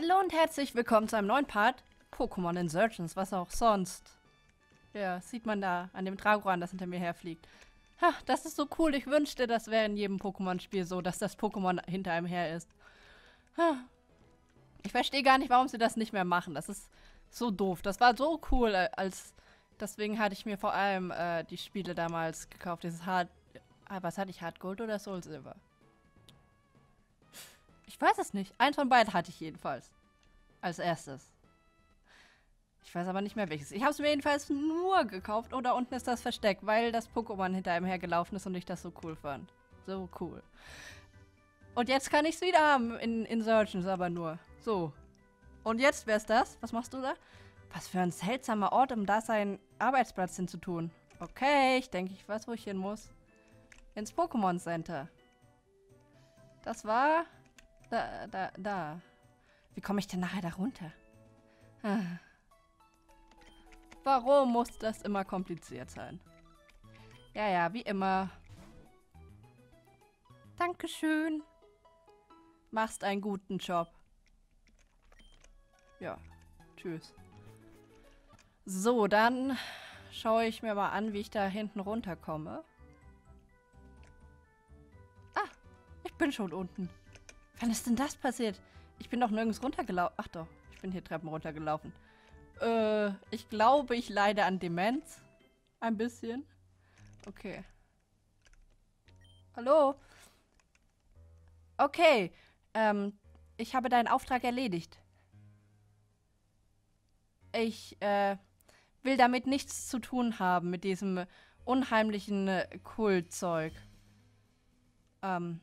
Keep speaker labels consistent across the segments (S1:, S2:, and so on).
S1: Hallo und herzlich willkommen zu einem neuen Part Pokémon Insurgents, was auch sonst. Ja, sieht man da an dem Dragoran, das hinter mir herfliegt. Ha, das ist so cool. Ich wünschte, das wäre in jedem Pokémon-Spiel so, dass das Pokémon hinter einem her ist. Ha. Ich verstehe gar nicht, warum sie das nicht mehr machen. Das ist so doof. Das war so cool, äh, als deswegen hatte ich mir vor allem äh, die Spiele damals gekauft. Dieses Hard Ah, was hatte ich? Hard Gold oder Soul Silver? Ich weiß es nicht. Eins von beiden hatte ich jedenfalls. Als erstes. Ich weiß aber nicht mehr welches. Ich habe es mir jedenfalls nur gekauft. Da unten ist das versteckt, weil das Pokémon hinter einem hergelaufen ist und ich das so cool fand. So cool. Und jetzt kann ich es wieder haben in Insurgents, aber nur. So. Und jetzt, wer ist das? Was machst du da? Was für ein seltsamer Ort, um da seinen Arbeitsplatz hinzutun. Okay, ich denke, ich weiß, wo ich hin muss. Ins Pokémon Center. Das war... Da, da, da. Wie komme ich denn nachher da runter? Ah. Warum muss das immer kompliziert sein? Ja, ja, wie immer. Dankeschön. Machst einen guten Job. Ja, tschüss. So, dann schaue ich mir mal an, wie ich da hinten runterkomme. Ah, ich bin schon unten. Wann ist denn das passiert? Ich bin doch nirgends runtergelaufen. Ach doch, ich bin hier Treppen runtergelaufen. Äh, ich glaube, ich leide an Demenz. Ein bisschen. Okay. Hallo? Okay. Ähm, ich habe deinen Auftrag erledigt. Ich, äh, will damit nichts zu tun haben, mit diesem unheimlichen äh, Kultzeug. Ähm,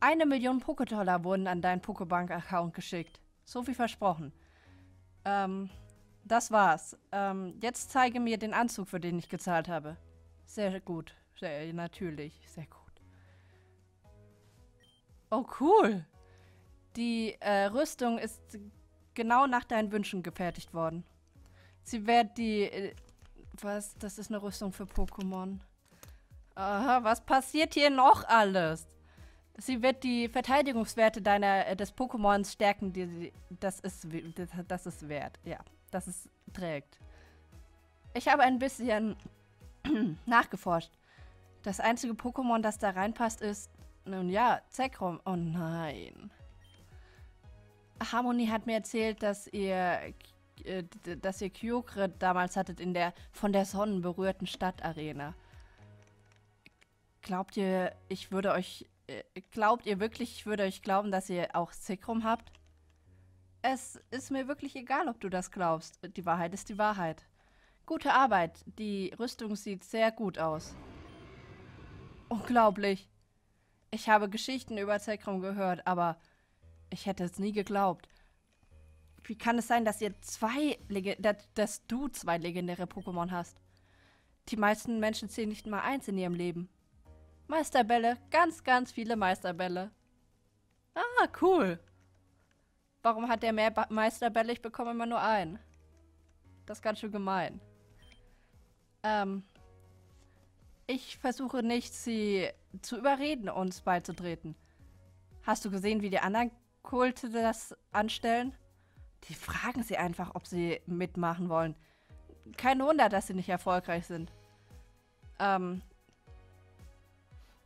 S1: eine Million Pokédollar wurden an deinen Pokébank-Account geschickt. So wie versprochen. Ähm, das war's. Ähm, jetzt zeige mir den Anzug, für den ich gezahlt habe. Sehr gut. Sehr, natürlich. Sehr gut. Oh, cool. Die äh, Rüstung ist genau nach deinen Wünschen gefertigt worden. Sie wird die... Äh, was? Das ist eine Rüstung für Pokémon. Aha, was passiert hier noch alles? Sie wird die Verteidigungswerte deiner äh, des Pokémons stärken, die sie, das ist das, ist wert, ja, das es trägt. Ich habe ein bisschen nachgeforscht. Das einzige Pokémon, das da reinpasst, ist nun ja, Zekrom. Oh nein. Harmony hat mir erzählt, dass ihr äh, dass ihr Kyogre damals hattet in der von der Sonne berührten Stadtarena. Glaubt ihr, ich würde euch glaubt ihr wirklich, ich würde euch glauben, dass ihr auch Zekrom habt? Es ist mir wirklich egal, ob du das glaubst. Die Wahrheit ist die Wahrheit. Gute Arbeit. Die Rüstung sieht sehr gut aus. Unglaublich. Ich habe Geschichten über Zekrom gehört, aber ich hätte es nie geglaubt. Wie kann es sein, dass ihr zwei, Leg dass du zwei legendäre Pokémon hast? Die meisten Menschen sehen nicht mal eins in ihrem Leben. Meisterbälle, ganz, ganz viele Meisterbälle. Ah, cool. Warum hat der mehr ba Meisterbälle? Ich bekomme immer nur einen. Das ist ganz schön gemein. Ähm, ich versuche nicht, sie zu überreden, uns beizutreten. Hast du gesehen, wie die anderen Kulte das anstellen? Die fragen sie einfach, ob sie mitmachen wollen. Kein Wunder, dass sie nicht erfolgreich sind. Ähm,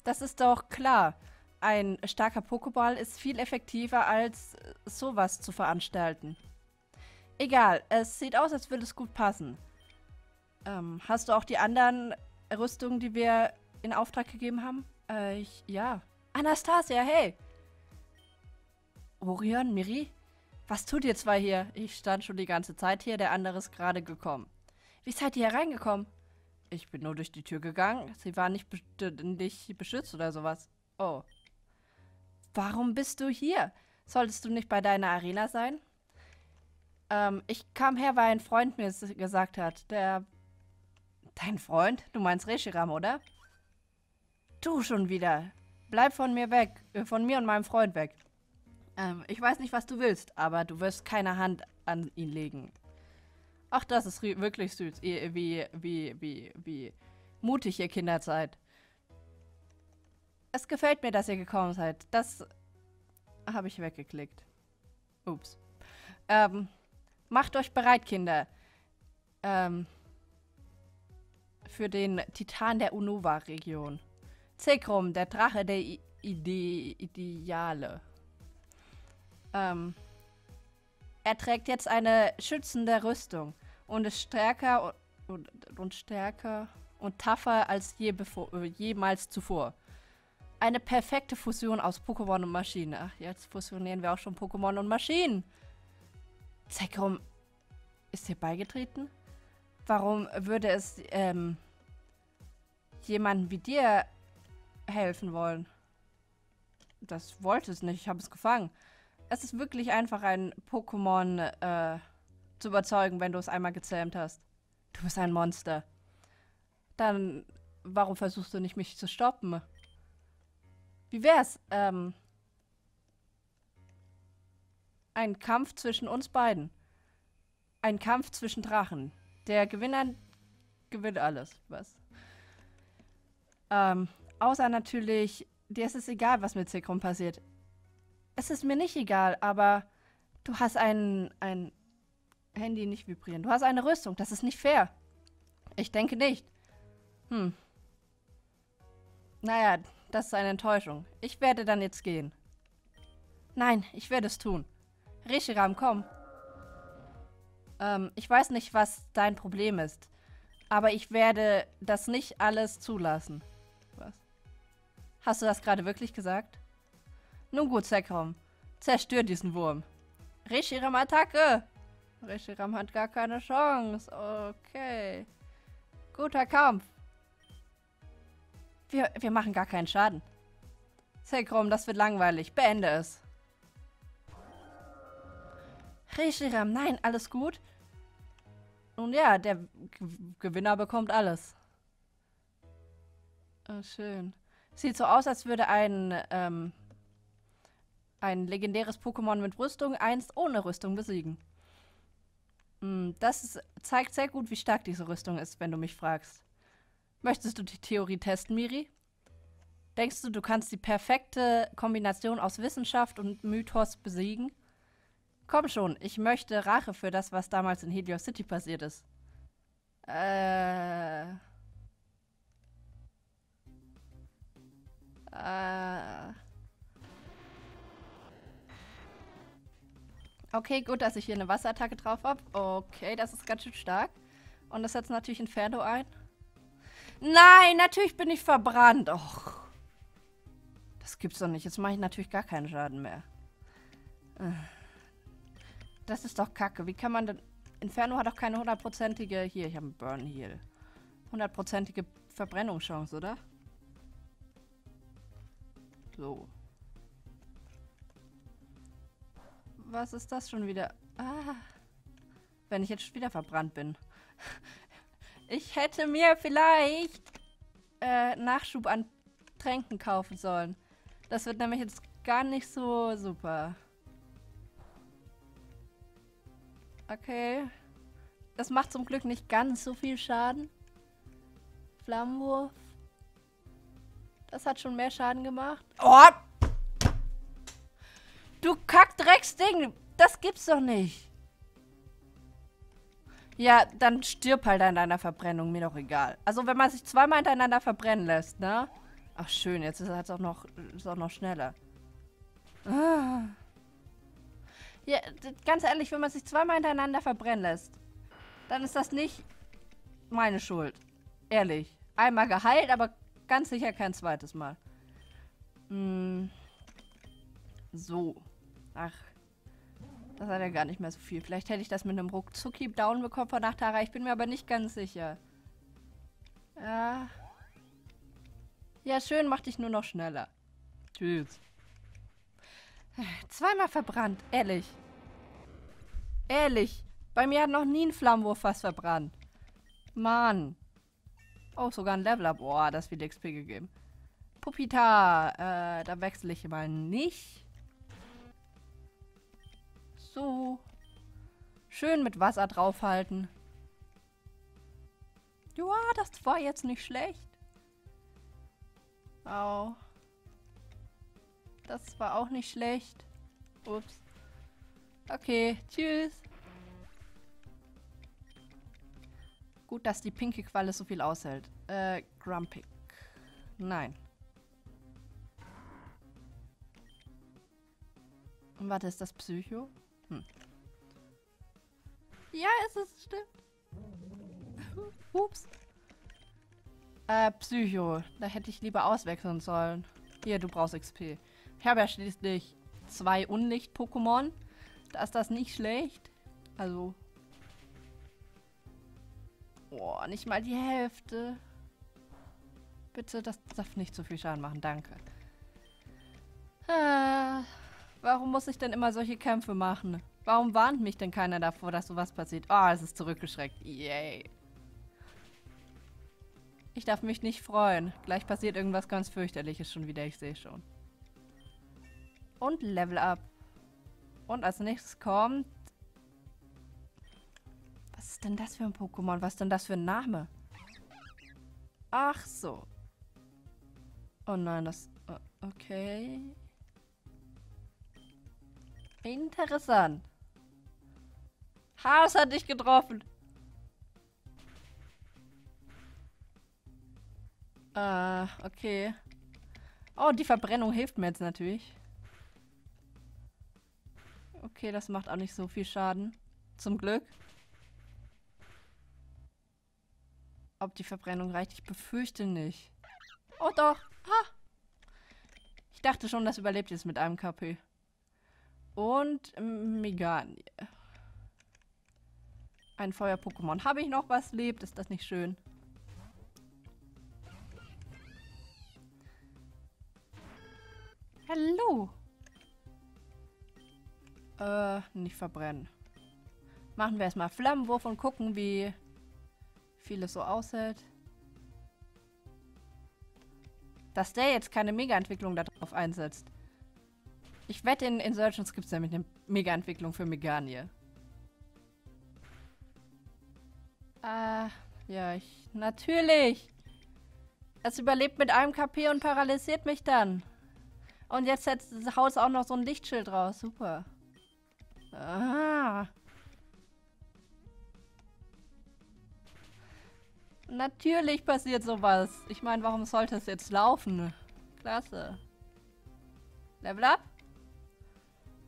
S1: das ist doch klar. Ein starker Pokéball ist viel effektiver, als sowas zu veranstalten. Egal, es sieht aus, als würde es gut passen. Ähm, hast du auch die anderen Rüstungen, die wir in Auftrag gegeben haben? Äh, ich, ja. Anastasia, hey! Orion, Miri? Was tut ihr zwei hier? Ich stand schon die ganze Zeit hier, der andere ist gerade gekommen. Wie seid ihr hereingekommen? Ich bin nur durch die Tür gegangen. Sie war nicht, nicht beschützt oder sowas. Oh. Warum bist du hier? Solltest du nicht bei deiner Arena sein? Ähm, ich kam her, weil ein Freund mir es gesagt hat. Der... Dein Freund? Du meinst Reshiram, oder? Du schon wieder. Bleib von mir weg. Äh, von mir und meinem Freund weg. Ähm, ich weiß nicht, was du willst, aber du wirst keine Hand an ihn legen. Ach, das ist wirklich süß. Wie, wie, wie, wie mutig ihr Kinder seid. Es gefällt mir, dass ihr gekommen seid. Das habe ich weggeklickt. Ups. ähm, macht euch bereit, Kinder. Ähm, für den Titan der Unova-Region. Zekrum, der Drache der I Ide Ideale. Ähm, er trägt jetzt eine schützende Rüstung und ist stärker und, und, und stärker und tougher als je bevor, äh, jemals zuvor. Eine perfekte Fusion aus Pokémon und Maschinen. Ach, jetzt fusionieren wir auch schon Pokémon und Maschinen. Zekrom ist hier beigetreten? Warum würde es ähm, jemandem wie dir helfen wollen? Das wollte es nicht. Ich habe es gefangen. Es ist wirklich einfach ein Pokémon äh, zu überzeugen, wenn du es einmal gezähmt hast. Du bist ein Monster. Dann, warum versuchst du nicht, mich zu stoppen? Wie wär's? Ähm, ein Kampf zwischen uns beiden. Ein Kampf zwischen Drachen. Der Gewinner gewinnt alles. Was? Ähm, außer natürlich, dir ist es egal, was mit Zekrom passiert. Es ist mir nicht egal, aber du hast ein, ein Handy nicht vibrieren. Du hast eine Rüstung. Das ist nicht fair. Ich denke nicht. Hm. Naja, das ist eine Enttäuschung. Ich werde dann jetzt gehen. Nein, ich werde es tun. Rishiram, komm. Ähm, ich weiß nicht, was dein Problem ist. Aber ich werde das nicht alles zulassen. Was? Hast du das gerade wirklich gesagt? Nun gut, Zekrom. Zerstör diesen Wurm. Rishiram, Attacke! Rishiram hat gar keine Chance. Okay. Guter Kampf. Wir, wir machen gar keinen Schaden. Zekrom, das wird langweilig. Beende es. Reshiram, nein, alles gut? Nun ja, der G Gewinner bekommt alles. Oh, schön. Sieht so aus, als würde ein, ähm, ein legendäres Pokémon mit Rüstung einst ohne Rüstung besiegen. Hm, das zeigt sehr gut, wie stark diese Rüstung ist, wenn du mich fragst. Möchtest du die Theorie testen, Miri? Denkst du, du kannst die perfekte Kombination aus Wissenschaft und Mythos besiegen? Komm schon, ich möchte Rache für das, was damals in Helios City passiert ist. Äh. Äh. Okay, gut, dass ich hier eine Wasserattacke drauf habe. Okay, das ist ganz schön stark. Und das setzt natürlich Inferno ein. Nein, natürlich bin ich verbrannt. Och. Das gibt's doch nicht. Jetzt mache ich natürlich gar keinen Schaden mehr. Das ist doch kacke. Wie kann man denn... Inferno hat doch keine hundertprozentige... Hier, ich habe einen Burn Heal. Hundertprozentige Verbrennungschance, oder? So. Was ist das schon wieder? Ah. Wenn ich jetzt schon wieder verbrannt bin. Ich hätte mir vielleicht äh, Nachschub an Tränken kaufen sollen. Das wird nämlich jetzt gar nicht so super. Okay. Das macht zum Glück nicht ganz so viel Schaden. Flammenwurf. Das hat schon mehr Schaden gemacht. Oh! Du Kackdrecksding! Das gibt's doch nicht. Ja, dann stirb halt an deiner Verbrennung, mir doch egal. Also wenn man sich zweimal hintereinander verbrennen lässt, ne? Ach schön, jetzt ist es auch noch, ist auch noch schneller. Ah. Ja, ganz ehrlich, wenn man sich zweimal hintereinander verbrennen lässt, dann ist das nicht meine Schuld. Ehrlich. Einmal geheilt, aber ganz sicher kein zweites Mal. Hm. So. Ach, das hat ja gar nicht mehr so viel. Vielleicht hätte ich das mit einem Ruckzucki down bekommen von Nachtara. Ich bin mir aber nicht ganz sicher. Ja. Ja, schön, mach dich nur noch schneller. Tschüss. Zweimal verbrannt, ehrlich. Ehrlich. Bei mir hat noch nie ein Flammenwurf fast verbrannt. Mann. Oh, sogar ein Leveler. Boah, das wird XP gegeben. Pupita. Äh, da wechsle ich mal nicht. So. Schön mit Wasser draufhalten. Ja, das war jetzt nicht schlecht. Au. Das war auch nicht schlecht. Ups. Okay, tschüss. Gut, dass die pinke Qualle so viel aushält. Äh, Grumpig. Nein. Und warte, ist das Psycho? Ja, es ist, stimmt. Ups. Äh, Psycho. Da hätte ich lieber auswechseln sollen. Hier, du brauchst XP. Ich habe ja schließlich zwei Unlicht-Pokémon. Da ist das nicht schlecht. Also. Boah, nicht mal die Hälfte. Bitte, das darf nicht zu viel Schaden machen. Danke. Ah, warum muss ich denn immer solche Kämpfe machen? Warum warnt mich denn keiner davor, dass sowas passiert? Oh, es ist zurückgeschreckt. Yay. Ich darf mich nicht freuen. Gleich passiert irgendwas ganz fürchterliches schon wieder, ich sehe schon. Und Level Up. Und als nächstes kommt... Was ist denn das für ein Pokémon? Was ist denn das für ein Name? Ach so. Oh nein, das... Okay. Interessant. Haas hat dich getroffen. Äh, okay. Oh, die Verbrennung hilft mir jetzt natürlich. Okay, das macht auch nicht so viel Schaden. Zum Glück. Ob die Verbrennung reicht, ich befürchte nicht. Oh doch. Ha. Ich dachte schon, das überlebt jetzt mit einem KP. Und Meganie. Ein Feuer-Pokémon. Habe ich noch was lebt? Ist das nicht schön? Hallo. Äh, nicht verbrennen. Machen wir erstmal Flammenwurf und gucken, wie viel es so aushält. Dass der jetzt keine Mega-Entwicklung darauf einsetzt. Ich wette, in Insurgents gibt es nämlich eine Mega-Entwicklung für Meganie. Ah, ja, ich... Natürlich! Es überlebt mit einem KP und paralysiert mich dann. Und jetzt haut auch noch so ein Lichtschild raus. Super. Ah. Natürlich passiert sowas. Ich meine, warum sollte es jetzt laufen? Klasse. Level up.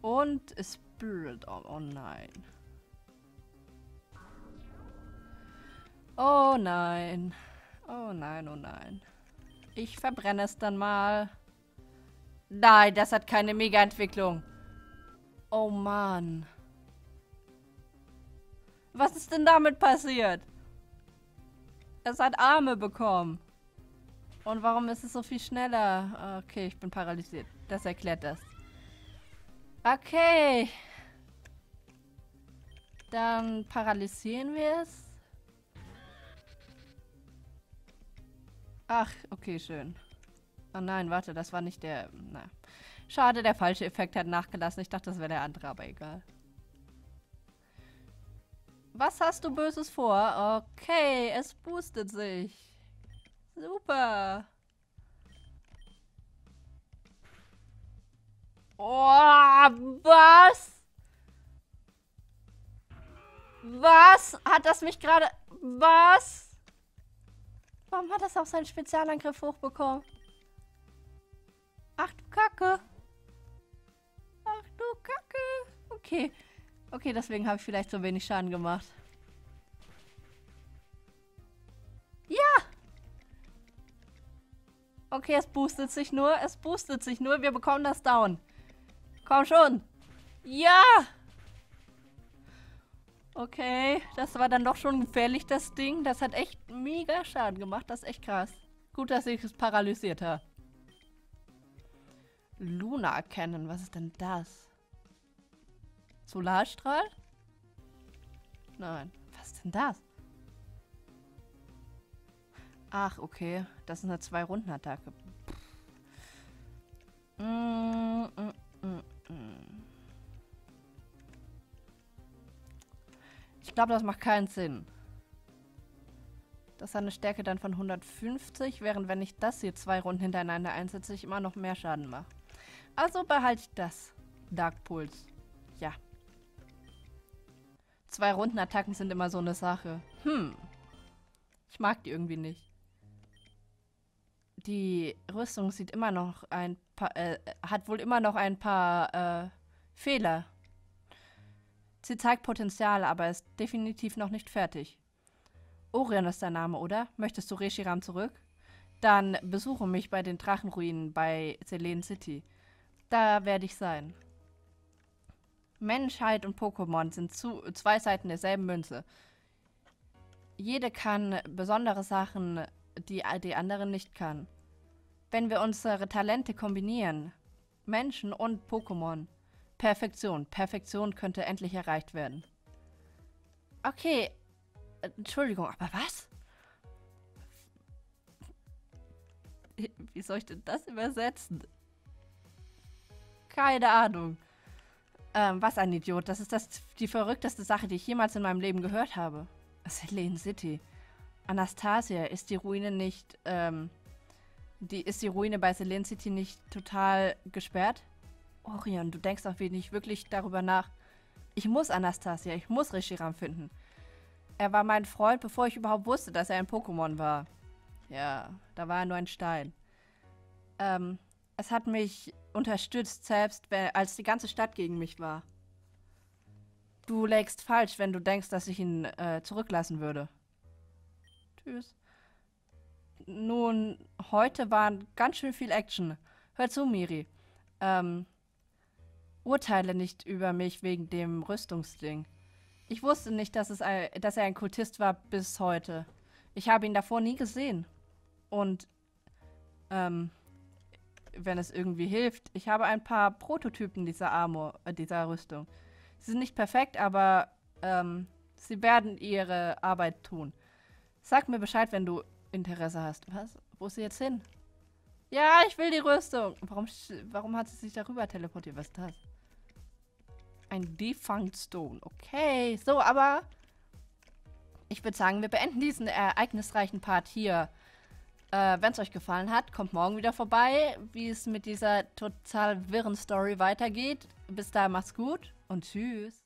S1: Und Spirit. Oh, oh nein. Oh nein. Oh nein, oh nein. Ich verbrenne es dann mal. Nein, das hat keine Mega-Entwicklung. Oh Mann. Was ist denn damit passiert? Es hat Arme bekommen. Und warum ist es so viel schneller? Okay, ich bin paralysiert. Das erklärt das. Okay. Dann paralysieren wir es. Ach, okay, schön. Oh nein, warte, das war nicht der... Na. Schade, der falsche Effekt hat nachgelassen. Ich dachte, das wäre der andere, aber egal. Was hast du Böses vor? Okay, es boostet sich. Super. Oh, was? Was? Hat das mich gerade... Was? Warum hat das auch seinen Spezialangriff hochbekommen? Ach du Kacke. Ach du Kacke. Okay. Okay, deswegen habe ich vielleicht so wenig Schaden gemacht. Ja! Okay, es boostet sich nur. Es boostet sich nur. Wir bekommen das down. Komm schon. Ja! Okay, das war dann doch schon gefährlich, das Ding. Das hat echt mega Schaden gemacht. Das ist echt krass. Gut, dass ich es paralysiert habe. Luna erkennen. Was ist denn das? Solarstrahl? Nein. Was ist denn das? Ach, okay. Das ist eine Zwei-Runden-Attacke. Mm, mm, mm, ich glaube, das macht keinen Sinn. Das hat eine Stärke dann von 150, während wenn ich das hier zwei Runden hintereinander einsetze, ich immer noch mehr Schaden mache. Also behalte ich das. Dark Pulse. Ja. Zwei Rundenattacken sind immer so eine Sache. Hm. Ich mag die irgendwie nicht. Die Rüstung sieht immer noch ein paar, äh, hat wohl immer noch ein paar, äh, Fehler. Sie zeigt Potenzial, aber ist definitiv noch nicht fertig. Orion ist dein Name, oder? Möchtest du Reshiram zurück? Dann besuche mich bei den Drachenruinen bei Selene City. Da werde ich sein. Menschheit und Pokémon sind zu, zwei Seiten derselben Münze. Jede kann besondere Sachen, die die anderen nicht kann. Wenn wir unsere Talente kombinieren, Menschen und Pokémon, Perfektion. Perfektion könnte endlich erreicht werden. Okay. Entschuldigung, aber was? Wie soll ich denn das übersetzen? Keine Ahnung. Ähm, was ein Idiot. Das ist das, die verrückteste Sache, die ich jemals in meinem Leben gehört habe. Selene City. Anastasia, ist die Ruine nicht, ähm, die, ist die Ruine bei Selene City nicht total gesperrt? Orion, du denkst auch wenig wirklich darüber nach. Ich muss Anastasia, ich muss Reshiram finden. Er war mein Freund, bevor ich überhaupt wusste, dass er ein Pokémon war. Ja, da war er nur ein Stein. Ähm, es hat mich unterstützt, selbst als die ganze Stadt gegen mich war. Du lägst falsch, wenn du denkst, dass ich ihn äh, zurücklassen würde. Tschüss. Nun, heute war ganz schön viel Action. Hör zu, Miri. Ähm, urteile nicht über mich wegen dem Rüstungsding. Ich wusste nicht, dass, es dass er ein Kultist war bis heute. Ich habe ihn davor nie gesehen. Und, ähm, wenn es irgendwie hilft, ich habe ein paar Prototypen dieser Armor, äh, dieser Rüstung. Sie sind nicht perfekt, aber, ähm, sie werden ihre Arbeit tun. Sag mir Bescheid, wenn du Interesse hast. Was? Wo ist sie jetzt hin? Ja, ich will die Rüstung. Warum, warum hat sie sich darüber teleportiert? Was ist das? Ein Defunct Stone. Okay, so, aber ich würde sagen, wir beenden diesen ereignisreichen Part hier. Äh, Wenn es euch gefallen hat, kommt morgen wieder vorbei, wie es mit dieser total wirren Story weitergeht. Bis dahin, macht's gut und tschüss.